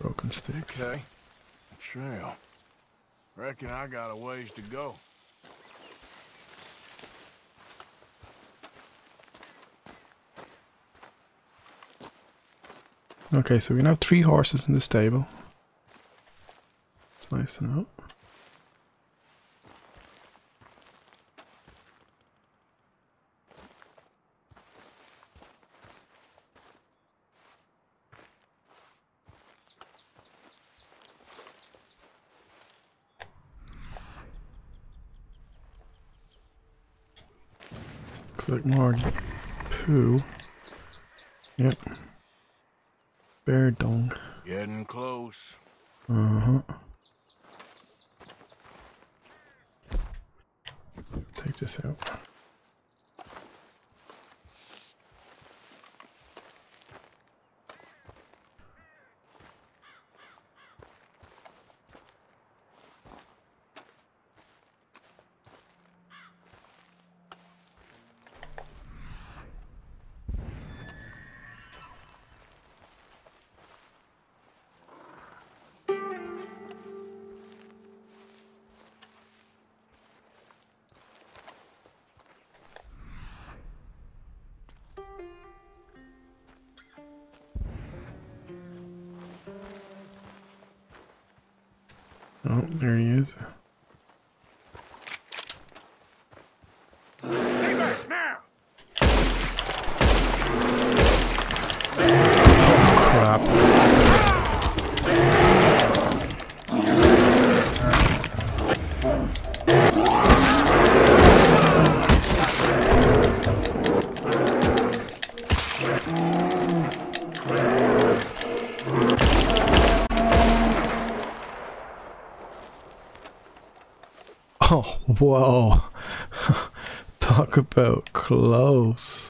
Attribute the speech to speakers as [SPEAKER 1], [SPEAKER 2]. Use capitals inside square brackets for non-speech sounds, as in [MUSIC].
[SPEAKER 1] Broken sticks.
[SPEAKER 2] Okay. Trail. Reckon I got a ways to go.
[SPEAKER 1] Okay, so we now have three horses in the stable. It's nice to know. Looks like more poo. Yep. Bear dung.
[SPEAKER 2] Getting close.
[SPEAKER 1] Uh huh. Take this out. Oh, there he is.
[SPEAKER 2] Now!
[SPEAKER 1] Crap. Oh, [LAUGHS] whoa. [LAUGHS] Talk about close.